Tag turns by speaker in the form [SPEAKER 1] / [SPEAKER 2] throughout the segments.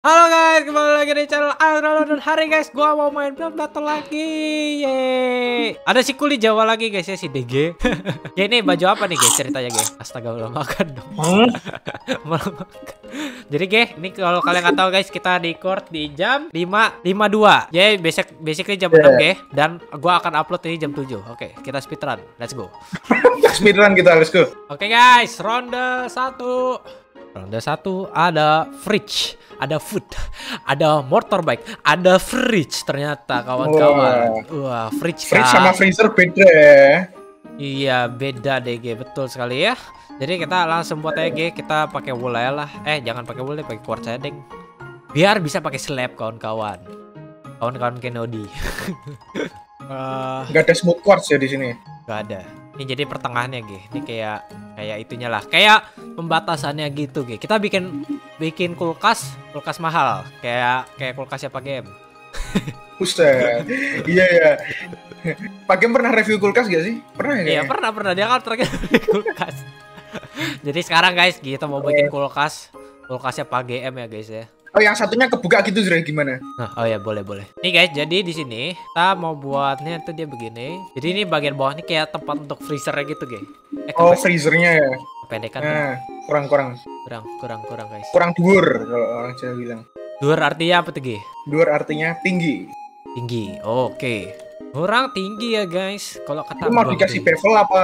[SPEAKER 1] Halo guys, kembali lagi di channel Adrolo dan hari guys, gua mau main Blood Battle lagi. Yeay. Ada si kuli Jawa lagi guys ya si DG. ya ini baju apa nih guys ceritanya guys? Astaga belum makan dong. Belum makan. Jadi guys, ini kalau kalian nggak tahu guys, kita di court di jam 5.52. Jadi basic basically jam 6 guys dan gua akan upload ini jam 7. Oke, kita speedrun. Let's go.
[SPEAKER 2] Speedrun kita, let's go.
[SPEAKER 1] Oke guys, ronde 1. Ronde 1 ada fridge, ada food, ada motorbike, ada fridge ternyata kawan-kawan. Wah, fridge,
[SPEAKER 2] Fridge
[SPEAKER 1] kan?
[SPEAKER 2] sama freezer beda ya.
[SPEAKER 1] Iya, beda DG, betul sekali ya. Jadi kita langsung buat aja G, kita pakai wool aja lah. Eh, jangan pakai wool deh, pakai quartz aja deng. Biar bisa pakai slab kawan-kawan. Kawan-kawan Kenodi. Eh,
[SPEAKER 2] Gak ada smooth quartz ya di sini.
[SPEAKER 1] Gak ada. Ini jadi pertengahannya, G. Ini kayak kayak itunya lah. Kayak pembatasannya gitu, G. Kita bikin bikin kulkas, kulkas mahal. Kayak kayak kulkasnya Pak Game.
[SPEAKER 2] Buset. iya ya. Pak Game pernah review kulkas gak sih? Pernah ya?
[SPEAKER 1] Iya, pernah pernah dia kan terakhir kulkas. jadi sekarang guys, kita mau bikin kulkas. Kulkasnya Pak GM ya, guys ya.
[SPEAKER 2] Oh yang satunya kebuka gitu Zray gimana?
[SPEAKER 1] Nah, oh ya boleh boleh. Nih guys, jadi di sini kita mau buatnya tuh dia begini. Jadi ini bagian bawah ini kayak tempat untuk freezernya gitu, guys. Eh,
[SPEAKER 2] Oh freezernya ya.
[SPEAKER 1] kependekan
[SPEAKER 2] Nah, kurang kurang
[SPEAKER 1] kurang kurang kurang guys.
[SPEAKER 2] kurang dhuwur kalau orang Jawa bilang.
[SPEAKER 1] Dua artinya apa tuh, G?
[SPEAKER 2] Dhuwur artinya tinggi.
[SPEAKER 1] Tinggi. Oke. Kurang tinggi ya, guys. Kalau kata
[SPEAKER 2] mau dikasih bevel apa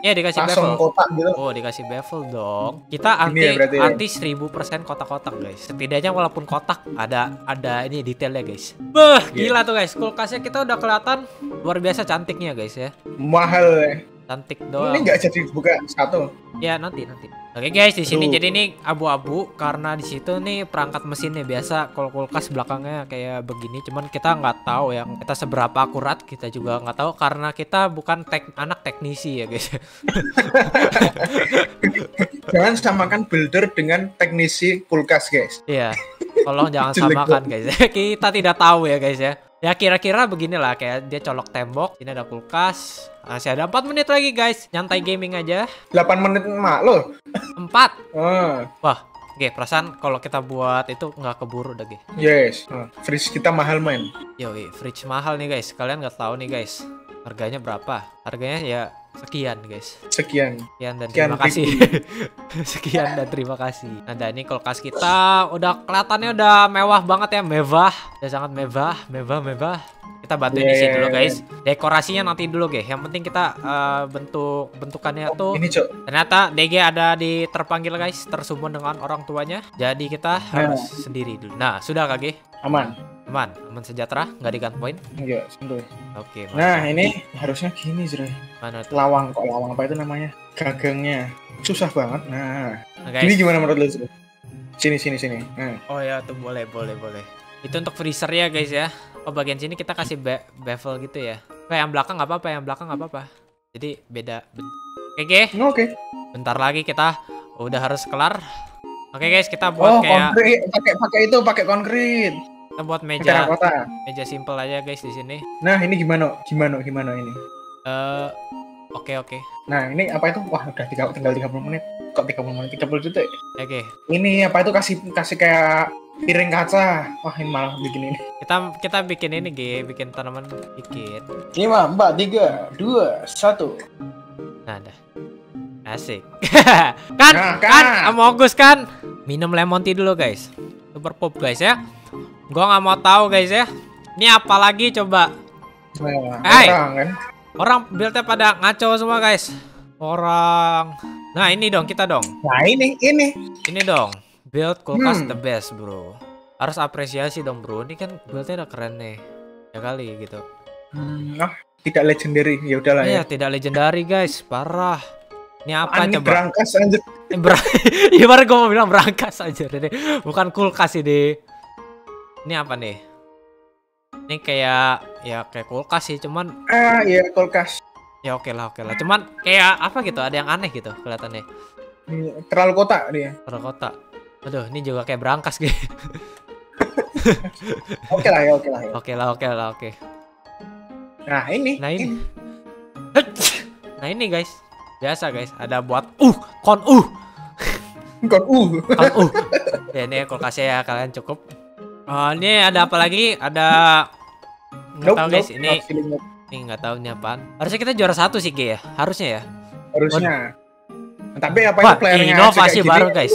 [SPEAKER 1] Ya, dikasih
[SPEAKER 2] langsung
[SPEAKER 1] bevel.
[SPEAKER 2] kotak gitu?
[SPEAKER 1] Oh, dikasih bevel dong. Kita
[SPEAKER 2] Ini
[SPEAKER 1] anti
[SPEAKER 2] ya berarti ya?
[SPEAKER 1] anti 1000% kotak-kotak, guys. Setidaknya walaupun kotak ada ada ini detailnya, guys. Beh,
[SPEAKER 2] Iya.
[SPEAKER 1] gila tuh, guys. Kulkasnya kita udah kelihatan luar biasa cantiknya, guys ya.
[SPEAKER 2] Mahal ya.
[SPEAKER 1] Cantik
[SPEAKER 2] Ini
[SPEAKER 1] doang.
[SPEAKER 2] nggak jadi buka satu.
[SPEAKER 1] Ya, nanti nanti. Oke, guys, di sini jadi ini abu-abu karena di situ nih perangkat mesinnya biasa kalau kulkas belakangnya kayak begini, cuman kita nggak tahu yang kita seberapa akurat, kita juga nggak tahu karena kita bukan tek anak teknisi ya, guys.
[SPEAKER 2] Jangan samakan builder dengan teknisi kulkas guys.
[SPEAKER 1] Iya. Tolong jangan samakan guys. Kita tidak tahu ya guys ya. Ya kira-kira beginilah kayak dia colok tembok, ini ada kulkas. Masih ada 4 menit lagi guys. Nyantai gaming aja.
[SPEAKER 2] 8 menit mak lo.
[SPEAKER 1] 4.
[SPEAKER 2] Ah,
[SPEAKER 1] Wah, Oke, perasaan kalau kita buat itu nggak keburu Ge.
[SPEAKER 2] yes. Ah, fridge kita mahal main.
[SPEAKER 1] Yoi, fridge mahal nih guys. Kalian nggak tahu nih guys. Harganya berapa? Harganya ya sekian guys.
[SPEAKER 2] Sekian.
[SPEAKER 1] Sekian dan
[SPEAKER 2] Sekian
[SPEAKER 1] terima kasih. Sekian dan terima kasih. Nah, dan ini kulkas kita udah kelihatannya udah mewah banget ya, mewah. Udah sangat mewah, mewah, mewah. Kita bantuin
[SPEAKER 2] Iya,
[SPEAKER 1] isi
[SPEAKER 2] iya,
[SPEAKER 1] dulu
[SPEAKER 2] iya.
[SPEAKER 1] guys. Dekorasinya nanti dulu, guys. Yang penting kita eh, bentuk bentukannya tuh
[SPEAKER 2] Ini cok.
[SPEAKER 1] ternyata DG ada di terpanggil guys, tersumbun dengan orang tuanya. Jadi kita harus sendiri dulu. Nah, sudah Kak, Ge?
[SPEAKER 2] Aman.
[SPEAKER 1] Aman, aman sejahtera, nggak di gunpoint.
[SPEAKER 2] Enggak, santuy.
[SPEAKER 1] Oke,
[SPEAKER 2] Nah, ini harusnya gini, Zre.
[SPEAKER 1] mana tuh?
[SPEAKER 2] Lawang kok lawang apa itu namanya? Gagangnya. Susah banget. Nah,
[SPEAKER 1] Nah, guys.
[SPEAKER 2] ini gimana menurut lo, Zre? Sini, sini, sini. Nah.
[SPEAKER 1] Oh ya tuh boleh boleh boleh. Itu untuk freezer ya guys ya. Oh bagian sini kita kasih be- bevel gitu ya. Kayak yang belakang nggak apa-apa, yang belakang nggak apa-apa. Jadi beda. Oke,
[SPEAKER 2] Oke.
[SPEAKER 1] bentar lagi kita udah harus kelar. Oke guys, kita buat
[SPEAKER 2] Oh,
[SPEAKER 1] kayak.
[SPEAKER 2] Pakai pakai itu, pakai konkret.
[SPEAKER 1] Kita buat
[SPEAKER 2] Meja
[SPEAKER 1] meja
[SPEAKER 2] kota.
[SPEAKER 1] meja simple aja guys di sini.
[SPEAKER 2] Nah, ini gimana? Gimana? Gimana ini?
[SPEAKER 1] Eh oke oke.
[SPEAKER 2] Nah, ini apa itu? Wah, udah tiga, tinggal 30 menit. Kok 30 menit? 30 detik.
[SPEAKER 1] Oke.
[SPEAKER 2] Ini apa itu kasih kasih kayak piring kaca. Wah, ini malah bikin ini.
[SPEAKER 1] Kita kita bikin ini G, bikin tanaman dikit.
[SPEAKER 2] 5, 4, 3, 2, 1.
[SPEAKER 1] Nah, dah. Asik. kan,
[SPEAKER 2] Nah,
[SPEAKER 1] kan,
[SPEAKER 2] kan.
[SPEAKER 1] Amogus kan. Minum lemon tea dulu, guys. Super pop, guys ya. Gua nggak mau tahu, guys ya. Ini apa lagi coba?
[SPEAKER 2] Nah,
[SPEAKER 1] Hai.
[SPEAKER 2] orang kan.
[SPEAKER 1] Orang build-nya pada ngaco semua, guys. Orang. Nah, ini dong, kita dong.
[SPEAKER 2] Nah, ini ini.
[SPEAKER 1] Ini dong. Build kulkas
[SPEAKER 2] Hmm.
[SPEAKER 1] the best, Bro. Harus apresiasi dong, Bro. Ini kan build-nya udah keren nih. Ya kali gitu.
[SPEAKER 2] Hmm, ah, tidak legendary. Ya udahlah
[SPEAKER 1] Iya,
[SPEAKER 2] ya.
[SPEAKER 1] tidak legendary, guys. Parah. Ini apa
[SPEAKER 2] Ini
[SPEAKER 1] coba?
[SPEAKER 2] berangkas anjir.
[SPEAKER 1] Eh, Ber gue mau bilang berangkas aja ini bukan kulkas ini. Ini apa nih? Ini kayak ya kayak kulkas sih, cuman
[SPEAKER 2] Ah, iya kulkas.
[SPEAKER 1] ya oke lah oke lah. Cuman kayak apa gitu? Ada yang aneh gitu kelihatannya.
[SPEAKER 2] Ini Terlalu kotak dia.
[SPEAKER 1] Kalau kota. Aduh, ini juga kayak berangkas gitu.
[SPEAKER 2] Oke lah ya, oke lah ya.
[SPEAKER 1] oke lah oke lah oke.
[SPEAKER 2] Nah, ini.
[SPEAKER 1] Nah ini. Nah ini guys. Biasa guys, ada buat uh kon uh
[SPEAKER 2] Kon uh.
[SPEAKER 1] kon uh. Ya ini kulkasnya ya kalian cukup. Oh, ini ada apa lagi? Ada nggak
[SPEAKER 2] Nope,
[SPEAKER 1] tahu guys.
[SPEAKER 2] nope,
[SPEAKER 1] Ini ini nggak tahu ini apaan. Harusnya kita juara satu sih Ge ya. Harusnya ya.
[SPEAKER 2] harusnya. Tapi apa
[SPEAKER 1] Wah,
[SPEAKER 2] playernya
[SPEAKER 1] inovasi baru,
[SPEAKER 2] gini,
[SPEAKER 1] guys.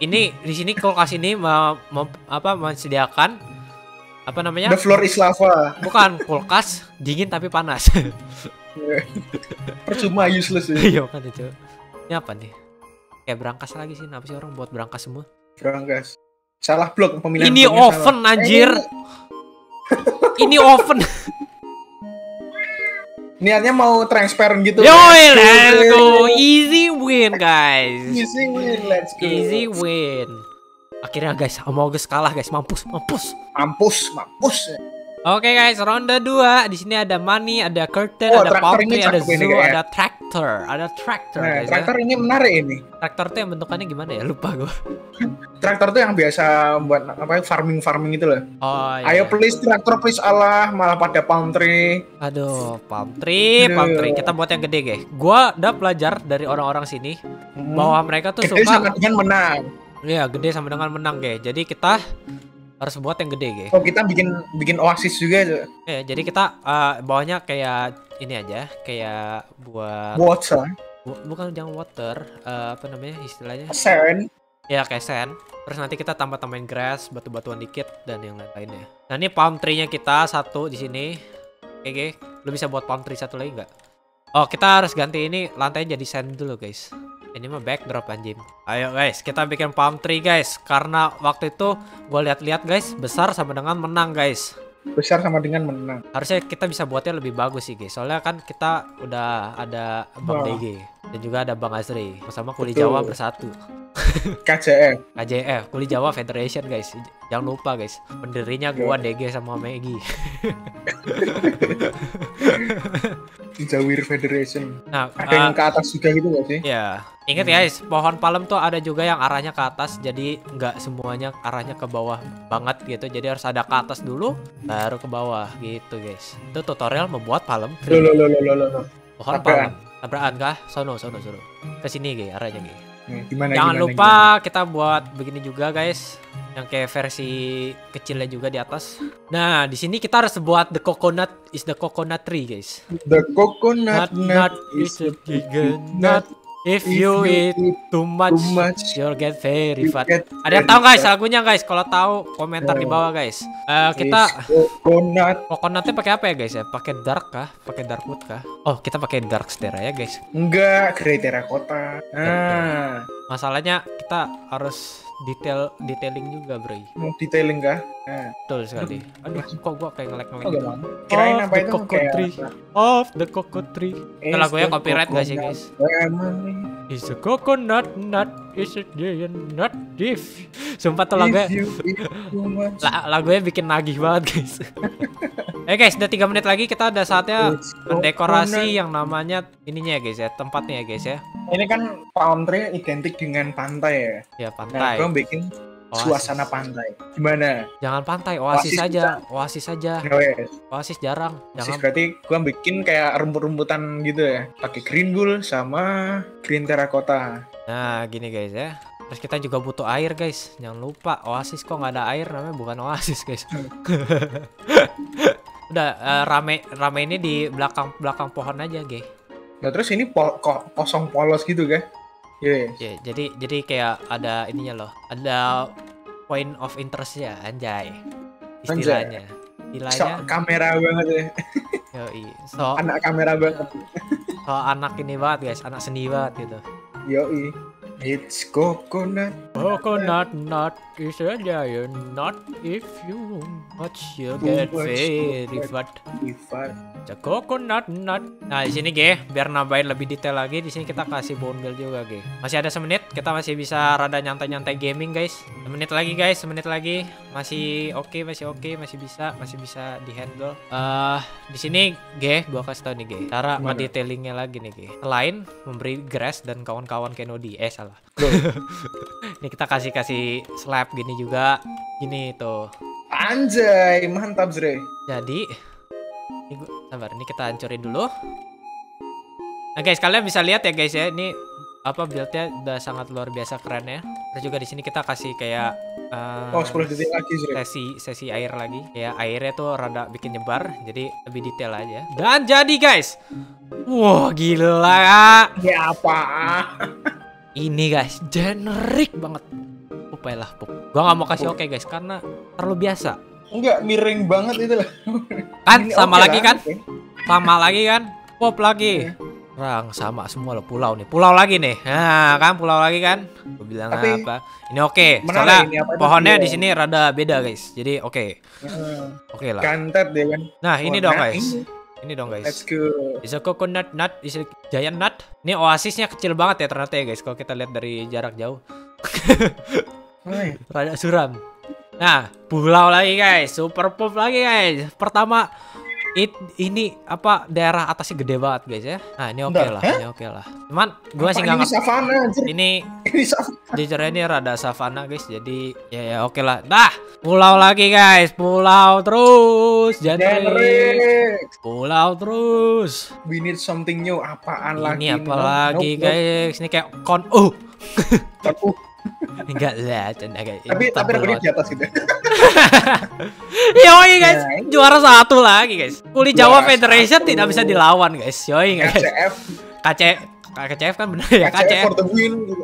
[SPEAKER 1] Ini di sini kulkas ini mau, mau apa menyediakan apa namanya?
[SPEAKER 2] the floor is lava.
[SPEAKER 1] Bukan kulkas dingin tapi panas.
[SPEAKER 2] Percuma useless ya.
[SPEAKER 1] Iya kan itu. Ini apa nih? Kayak berangkas lagi sih. Kenapa sih orang buat berangkas semua?
[SPEAKER 2] Berangkas. Salah blok pemilihan.
[SPEAKER 1] Ini oven
[SPEAKER 2] salah.
[SPEAKER 1] anjir.
[SPEAKER 2] Eh,
[SPEAKER 1] Ini oven.
[SPEAKER 2] niatnya mau transparent gitu.
[SPEAKER 1] Yo,
[SPEAKER 2] Let's
[SPEAKER 1] let's
[SPEAKER 2] go.
[SPEAKER 1] go. Easy win, guys.
[SPEAKER 2] Easy win, let's go.
[SPEAKER 1] Easy win. Akhirnya guys, Amogus kalah guys. Mampus, mampus.
[SPEAKER 2] Mampus, mampus.
[SPEAKER 1] Oke guys, ronde 2. Di sini ada money, ada curtain,
[SPEAKER 2] Oh,
[SPEAKER 1] ada pumpkin,
[SPEAKER 2] ini
[SPEAKER 1] ada
[SPEAKER 2] cakep ini
[SPEAKER 1] zoo,
[SPEAKER 2] kayaknya.
[SPEAKER 1] ada tractor, ada tractor
[SPEAKER 2] Nah,
[SPEAKER 1] guys.
[SPEAKER 2] traktor
[SPEAKER 1] Ya.
[SPEAKER 2] ini menarik ini.
[SPEAKER 1] Traktor tuh yang bentukannya gimana ya? Lupa gue.
[SPEAKER 2] Traktor tuh yang biasa buat apa farming farming itu loh.
[SPEAKER 1] Oh iya.
[SPEAKER 2] Ayo please traktor please Allah malah pada palm tree.
[SPEAKER 1] Aduh, palm tree, palm tree. Kita buat yang gede, guys. Gua udah belajar dari orang-orang sini
[SPEAKER 2] Hmm.
[SPEAKER 1] bahwa mereka tuh
[SPEAKER 2] Gede
[SPEAKER 1] suka
[SPEAKER 2] sama dengan menang.
[SPEAKER 1] Iya, gede sama dengan menang, guys. Jadi kita harus buat yang gede, guys.
[SPEAKER 2] Oh kita bikin bikin oasis juga.
[SPEAKER 1] Ya, jadi kita eh, bawahnya kayak ini aja, kayak buat
[SPEAKER 2] Water,
[SPEAKER 1] bu- bukan jangan water, eh, apa namanya istilahnya?
[SPEAKER 2] sand.
[SPEAKER 1] Ya kayak sand. Terus nanti kita tambah-tambahin grass, batu-batuan dikit dan yang lain-lainnya. Nah, ini palm tree-nya kita satu di sini. Oke, oke. Lu bisa buat palm tree satu lagi nggak? Oh, kita harus ganti ini lantainya jadi sand dulu, guys. Ini mah backdrop anjing. Ayo guys, kita bikin palm tree guys. Karena waktu itu gue lihat-lihat guys, besar sama dengan menang guys.
[SPEAKER 2] Besar sama dengan menang.
[SPEAKER 1] Harusnya kita bisa buatnya lebih bagus sih guys. Soalnya kan kita udah ada Bang. DG dan juga ada Bang Azri bersama Kuli
[SPEAKER 2] Betul.
[SPEAKER 1] Jawa bersatu.
[SPEAKER 2] KCF.
[SPEAKER 1] KJF, Kuli Jawa Federation guys. Jangan lupa guys, pendirinya gua DG sama Megi.
[SPEAKER 2] Jawir Federation.
[SPEAKER 1] Nah,
[SPEAKER 2] Ada yang
[SPEAKER 1] eh,
[SPEAKER 2] ke atas juga gitu gak sih?
[SPEAKER 1] ya ingat ya guys, pohon palem tuh ada juga yang arahnya ke atas, jadi nggak semuanya arahnya ke bawah banget gitu. Jadi harus ada ke atas dulu, baru ke bawah gitu guys. Itu tutorial membuat palem
[SPEAKER 2] loh, loh, loh, loh, loh.
[SPEAKER 1] Pohon
[SPEAKER 2] tabrakan.
[SPEAKER 1] palem. Tabrakan kah? Sono, sono, sono. Ke sini guys, arahnya guys.
[SPEAKER 2] Nih, Gimana,
[SPEAKER 1] Jangan
[SPEAKER 2] gimana,
[SPEAKER 1] lupa kita buat begini juga guys. Yang kayak versi kecilnya juga di atas. Nah, di sini kita harus buat the coconut is the coconut tree, guys.
[SPEAKER 2] The coconut
[SPEAKER 1] Nut nut is a giga nut. If you eat too much,
[SPEAKER 2] too much,
[SPEAKER 1] you'll get very fat.
[SPEAKER 2] get
[SPEAKER 1] Ada yang tahu guys lagunya guys? Kalau tahu komentar di
[SPEAKER 2] Oh.
[SPEAKER 1] bawah guys. Eh, kita
[SPEAKER 2] coconut
[SPEAKER 1] coconutnya pakai apa ya guys ya? Pakai dark kah? Pakai dark wood kah? Oh, kita pakai dark stera ya guys.
[SPEAKER 2] enggak grey terracotta. Ah,
[SPEAKER 1] Masalahnya kita harus detail detailing juga, bro.
[SPEAKER 2] mau detailing kah? Nah,
[SPEAKER 1] Betul sekali. Aduh, kok gua kayak ngelek-ngelek
[SPEAKER 2] oh,
[SPEAKER 1] gitu.
[SPEAKER 2] Kirain apa
[SPEAKER 1] the
[SPEAKER 2] itu
[SPEAKER 1] tree. Of the coconut tree.
[SPEAKER 2] Is
[SPEAKER 1] Itu lagunya copyright gak sih, guys? Is a coconut nut, is a giant nut if. Sumpah tuh lagunya, lagunya bikin nagih banget guys. eh guys, udah tiga menit lagi kita ada saatnya mendekorasi yang namanya ininya ya guys ya, tempatnya ya guys ya.
[SPEAKER 2] Ini kan palm tree identik dengan pantai ya.
[SPEAKER 1] Ya
[SPEAKER 2] Nah,
[SPEAKER 1] pantai.
[SPEAKER 2] gua bikin
[SPEAKER 1] Oasis.
[SPEAKER 2] suasana pantai. Gimana?
[SPEAKER 1] Jangan pantai, oasis,
[SPEAKER 2] Oasis
[SPEAKER 1] saja, oasis saja.
[SPEAKER 2] Nah, wes.
[SPEAKER 1] Oasis jarang.
[SPEAKER 2] Oasis
[SPEAKER 1] Jangan
[SPEAKER 2] berarti gua bikin kayak rumput-rumputan gitu ya. Pakai green bull sama green terracotta.
[SPEAKER 1] Nah, gini guys ya. Terus kita juga butuh air guys. Jangan lupa Oasis kok nggak ada air namanya bukan Oasis guys. Udah eh, rame rame ini di belakang belakang pohon aja guys.
[SPEAKER 2] Nah, terus ini pol- ko- kosong polos gitu kan? Iya.
[SPEAKER 1] Ya, jadi jadi kayak ada ininya loh. Ada point of interest ya anjay. Istilahnya.
[SPEAKER 2] So,
[SPEAKER 1] Istilahnya.
[SPEAKER 2] kamera banget ya.
[SPEAKER 1] Yoi. So,
[SPEAKER 2] Anak kamera banget.
[SPEAKER 1] so anak ini banget guys, anak seni banget gitu.
[SPEAKER 2] Yoi. It's coconut.
[SPEAKER 1] Coconut nut is a giant nut if you much you get very fat. The coconut nut. Nah di sini ge, biar nambahin lebih detail lagi, di sini kita kasih bondel juga ge. Masih ada semenit, kita masih bisa rada nyantai-nyantai gaming guys. Semenit lagi guys, semenit lagi. Masih oke, masih oke, masih bisa, masih bisa dihandle. Eh di sini ge, gua kasih tau nih ge. Cara
[SPEAKER 2] Gimana?
[SPEAKER 1] ngedetailingnya lagi nih ge. Selain memberi grass dan kawan-kawan Kenodi, eh salah.
[SPEAKER 2] Loh,
[SPEAKER 1] Ini kita kasih kasih slab gini juga. Gini tuh.
[SPEAKER 2] Anjay, mantap Zre.
[SPEAKER 1] Jadi ini gua, sabar, ini kita hancurin dulu. Nah guys, kalian bisa lihat ya guys ya, ini apa buildnya udah sangat luar biasa keren ya. Terus juga di sini kita kasih kayak eh,
[SPEAKER 2] Oh 10 detik lagi sih.
[SPEAKER 1] sesi sesi air lagi ya airnya tuh rada bikin nyebar jadi lebih detail aja dan jadi guys wah gila
[SPEAKER 2] Ya apa?
[SPEAKER 1] ini guys generik banget. Lah pup. Gua nggak mau kasih oke guys karena terlalu biasa.
[SPEAKER 2] Enggak miring banget itu lah.
[SPEAKER 1] kan
[SPEAKER 2] Ini
[SPEAKER 1] sama
[SPEAKER 2] oke
[SPEAKER 1] lagi
[SPEAKER 2] lah,
[SPEAKER 1] kan? sama lagi kan? Pop lagi. Rang sama semua loh pulau nih. Pulau lagi nih. Nah kan pulau lagi kan? Gua bilang
[SPEAKER 2] Tapi
[SPEAKER 1] apa? Ini oke.
[SPEAKER 2] menarik
[SPEAKER 1] soalnya
[SPEAKER 2] ini,
[SPEAKER 1] pohonnya di sini rada beda guys. Jadi oke.
[SPEAKER 2] Heeh.
[SPEAKER 1] oke lah.
[SPEAKER 2] Kantet deh kan.
[SPEAKER 1] nah ini
[SPEAKER 2] Oh,
[SPEAKER 1] dong
[SPEAKER 2] nah,
[SPEAKER 1] guys.
[SPEAKER 2] ini.
[SPEAKER 1] Ini dong guys
[SPEAKER 2] Let's go.
[SPEAKER 1] Is a coconut nut, is a giant nut. Ini oasisnya kecil banget ya ternyata ya guys kalau kita lihat dari jarak jauh. Rada suram. Nah, pulau lagi guys, super pop lagi guys. Pertama it, ini apa daerah atasnya gede banget guys ya. Nah, ini oke
[SPEAKER 2] Bentar,
[SPEAKER 1] lah, ini oke lah. Cuman gua sih nggak
[SPEAKER 2] ini
[SPEAKER 1] ngerti.
[SPEAKER 2] savana.
[SPEAKER 1] Ini
[SPEAKER 2] Ini
[SPEAKER 1] jujur ini rada savana guys. Jadi ya ya oke lah. Dah, pulau lagi guys, pulau terus. Jadi pulau terus.
[SPEAKER 2] We need something new. Apaan lagi?
[SPEAKER 1] Ini apa
[SPEAKER 2] Nope,
[SPEAKER 1] lagi
[SPEAKER 2] nope, nope.
[SPEAKER 1] guys? Ini kayak kon oh
[SPEAKER 2] Uh,
[SPEAKER 1] enggak lah canda guys.
[SPEAKER 2] tapi tapi rekornya di atas gitu.
[SPEAKER 1] Yoi guys,
[SPEAKER 2] ini.
[SPEAKER 1] juara satu lagi guys. Kuli Jawa Federation tidak bisa dilawan guys. Yoi guys?
[SPEAKER 2] KCF,
[SPEAKER 1] KC KCF kan bener ya
[SPEAKER 2] KCF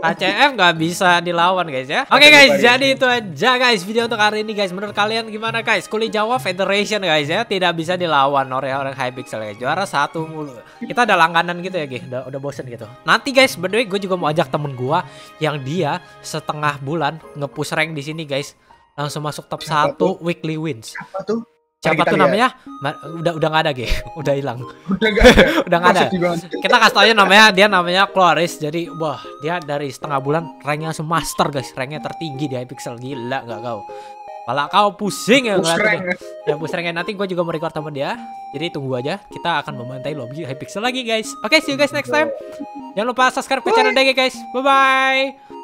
[SPEAKER 1] KCF. nggak bisa dilawan guys ya. Oke
[SPEAKER 2] Oke,
[SPEAKER 1] guys, jadi itu aja guys video untuk hari ini guys. Menurut kalian gimana guys? Kuli Jawa Federation guys ya tidak bisa dilawan oleh orang Hypixel guys. Juara satu mulu. Kita ada langganan gitu ya guys. Udah, udah bosen gitu. Nanti guys, by the way gue juga mau ajak temen gua yang dia setengah bulan nge-push rank di sini guys. Langsung masuk top
[SPEAKER 2] Siapa
[SPEAKER 1] 1 weekly wins.
[SPEAKER 2] Apa tuh?
[SPEAKER 1] Siapa tuh
[SPEAKER 2] lihat.
[SPEAKER 1] namanya? Ma- udah udah nggak ada Ge. Udah hilang.
[SPEAKER 2] Udah nggak ada.
[SPEAKER 1] Kita kasih tau aja namanya dia namanya Chloris. Jadi wah dia dari setengah bulan ranknya langsung master guys. Ranknya tertinggi di Hypixel gila nggak kau. Kalau kau pusing ya ngeliatnya. Ya push ranknya nanti gue juga mau record sama dia. Jadi tunggu aja. Kita akan memantai lobby Hypixel lagi guys. Oke see you guys next time. Jangan lupa subscribe ke channel DG guys. Bye bye.